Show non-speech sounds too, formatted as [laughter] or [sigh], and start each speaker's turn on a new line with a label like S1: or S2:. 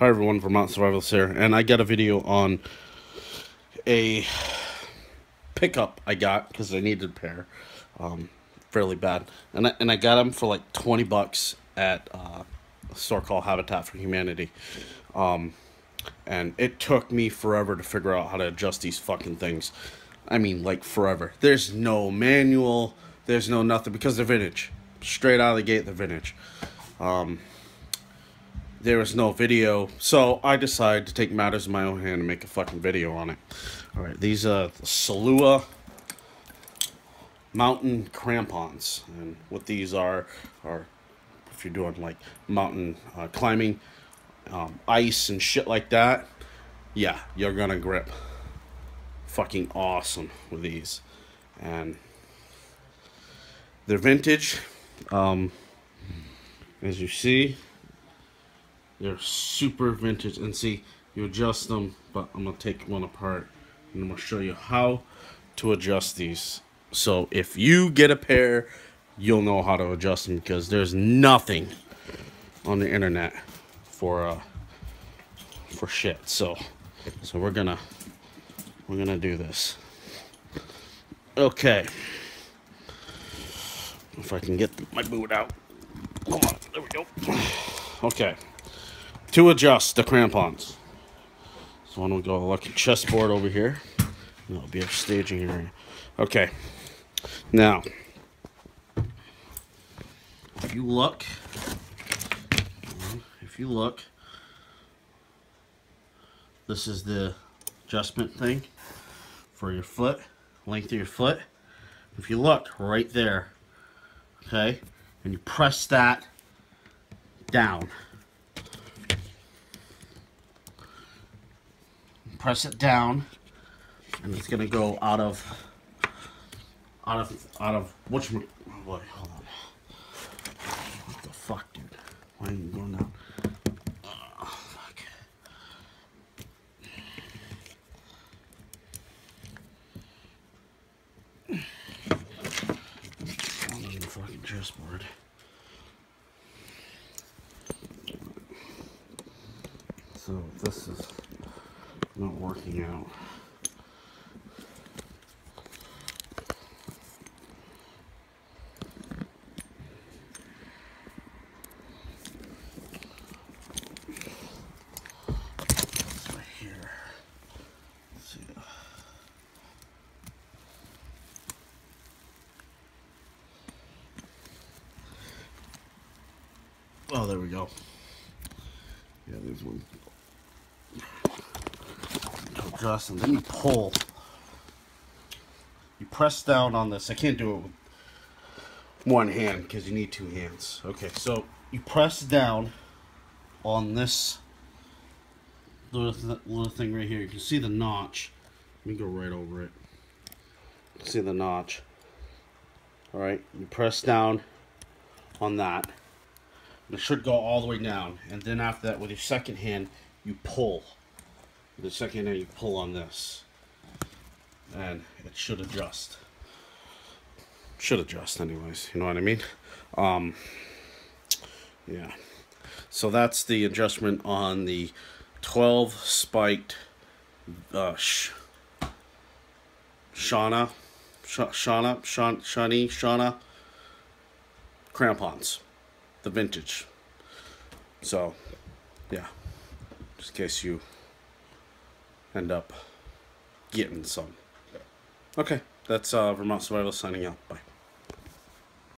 S1: Hi everyone, Vermont Survivals here, and I got a video on a pickup I got because I needed a pair, um, fairly bad, and I, and I got them for like twenty bucks at uh, a store called Habitat for Humanity, um, and it took me forever to figure out how to adjust these fucking things. I mean, like forever. There's no manual. There's no nothing because they're vintage. Straight out of the gate, they're vintage. Um, there was no video, so I decided to take matters in my own hand and make a fucking video on it. All right, these are the Salewa mountain crampons, and what these are are if you're doing like mountain uh, climbing, um, ice and shit like that. Yeah, you're gonna grip fucking awesome with these, and they're vintage. Um, as you see they're super vintage. And see, you adjust them, but I'm going to take one apart. And I'm going to show you how to adjust these. So if you get a pair, you'll know how to adjust them because there's nothing on the internet for uh for shit. So so we're gonna we're gonna do this. Okay. If I can get my boot out. Come on, there we go. [sighs] Okay to adjust the crampons. So don't we go lucky chessboard over here. That'll be our staging area. Okay. Now, if you look, if you look, this is the adjustment thing for your foot, length of your foot. If you look right there, okay, and you press that down, press it down, and it's gonna go out of, out of, out of, which, what, hold on. What the fuck, dude? Why are you going down? Oh, fuck. On the fucking chessboard. So this is not working out. Oh, there we go. Yeah, there's one adjust and then you pull. You press down on this. I can't do it with one hand because you need two hands. Okay, so you press down on this little, little thing right here. You can see the notch. Let me go right over it. See the notch. Alright, you press down on that. It should go all the way down. And then after that, with your second hand, you pull the second that you pull on this. And it should adjust. Should adjust anyways you know what I mean? Um, yeah. So that's the adjustment on the 12 spiked uh, sh Shauna sh Shauna Shawn Shani Shauna crampons. The vintage. So yeah. Just in case you end up getting some. Okay, that's uh, Vermont Survival signing out. Bye.